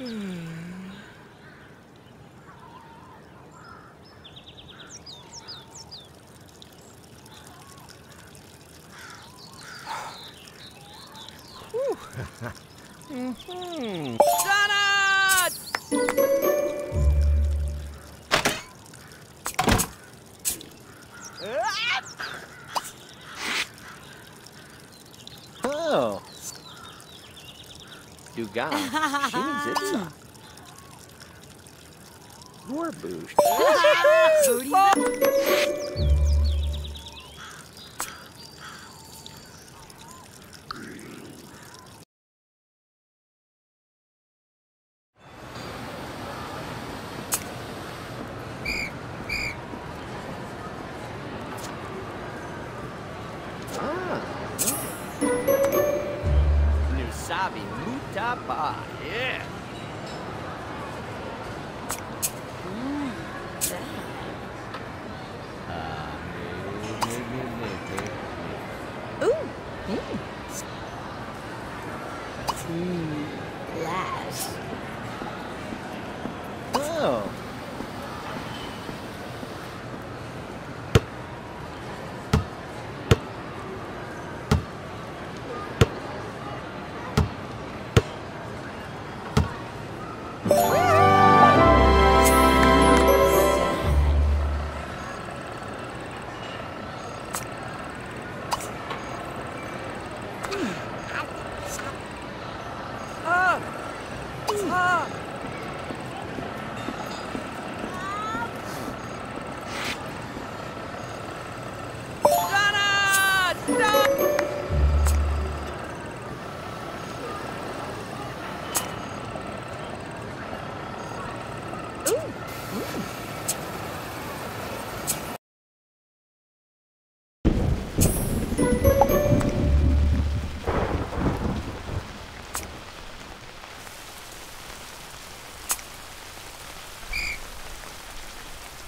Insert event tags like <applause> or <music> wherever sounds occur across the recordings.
Oh. Dugan. Shimmy Zitza. Your boosh. <laughs> 와.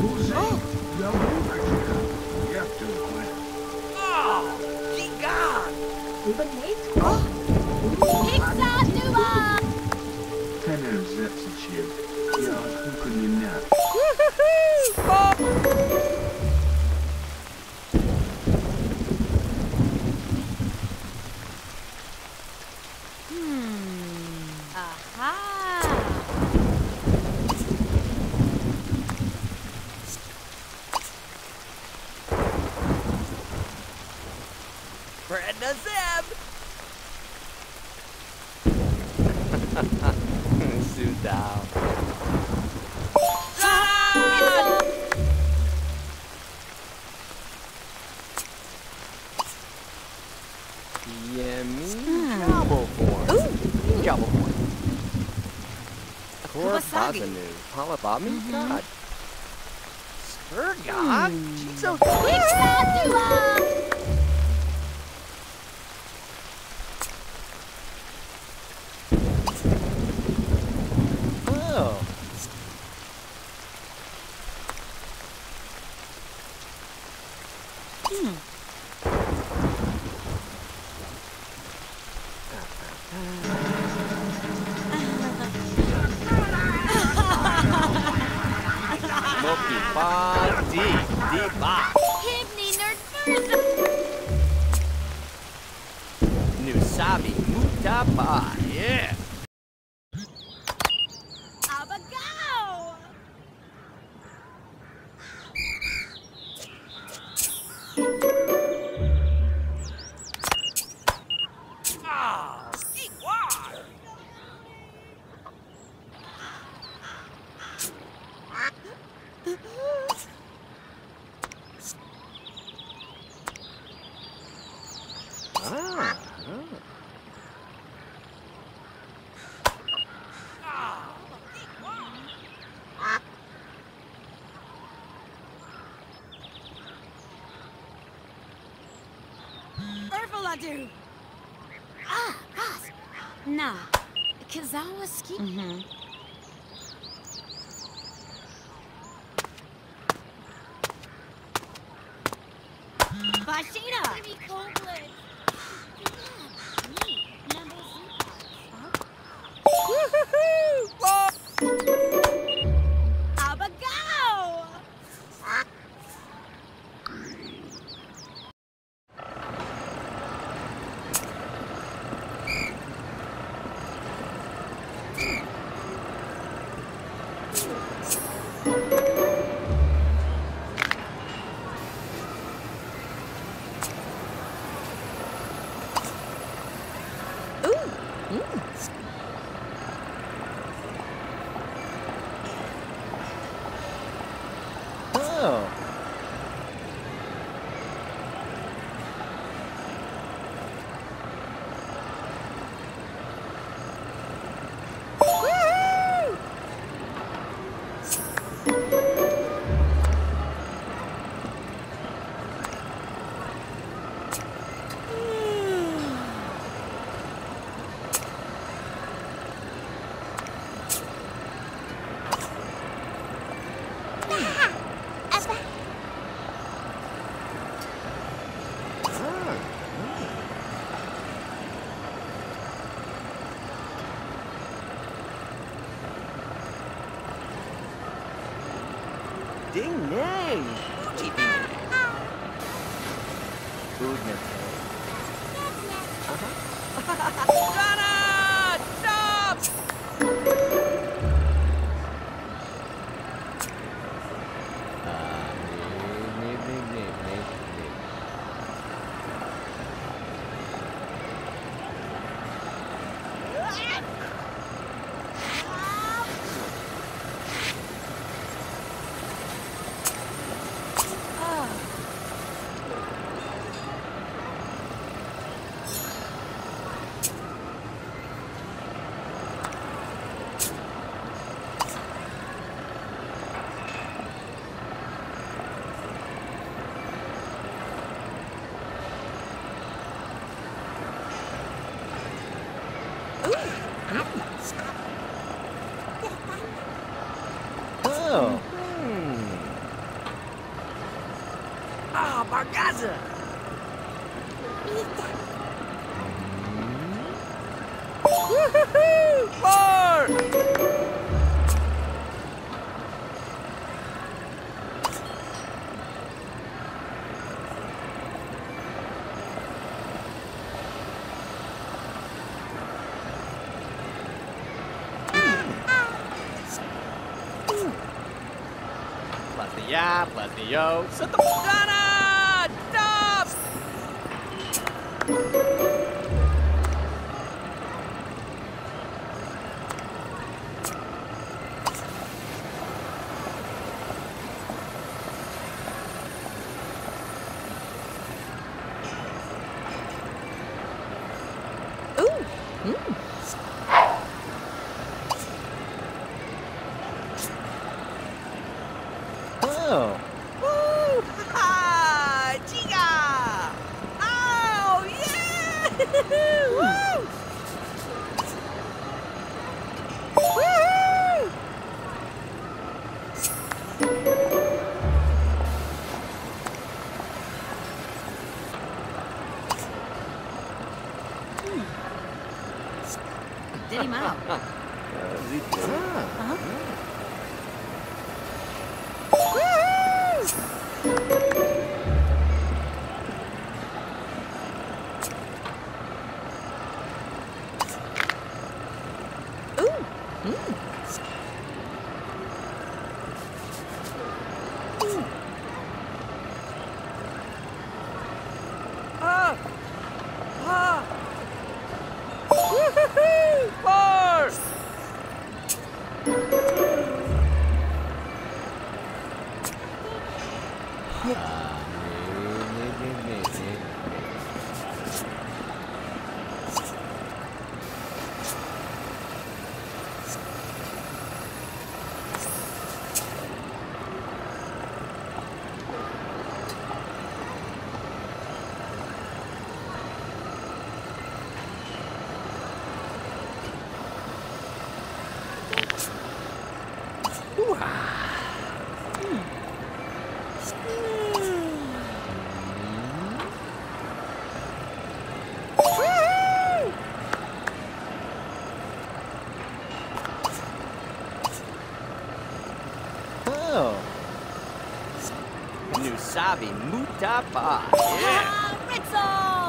Rose, Yahuachika, Yaptokwe, Ixadua! Tenor Zepsichib, Yad Hukuninat, Aha! Brenda Zeb. Sudao. Yummy Jobble form. Jobble form. Kawasagi. Korbazanu. Palabami God. Spurgog? Chizo Ixadua! Badu! Ah, Ross! Na, Kazawaski? Mm-hmm. Bashina! Go! Let me go. Set the Donna! Stop! Ooh, mmm. Ah. Uhum. Uhum. Yeah. Yavi Mutapa. Yeah. Ah,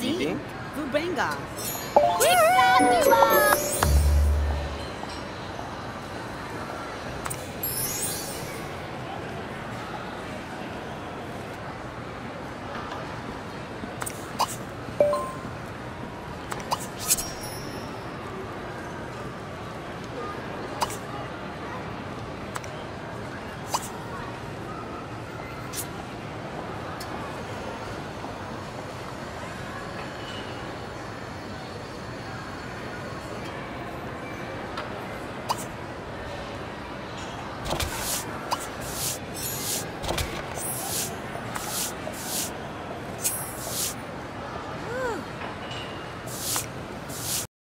Z do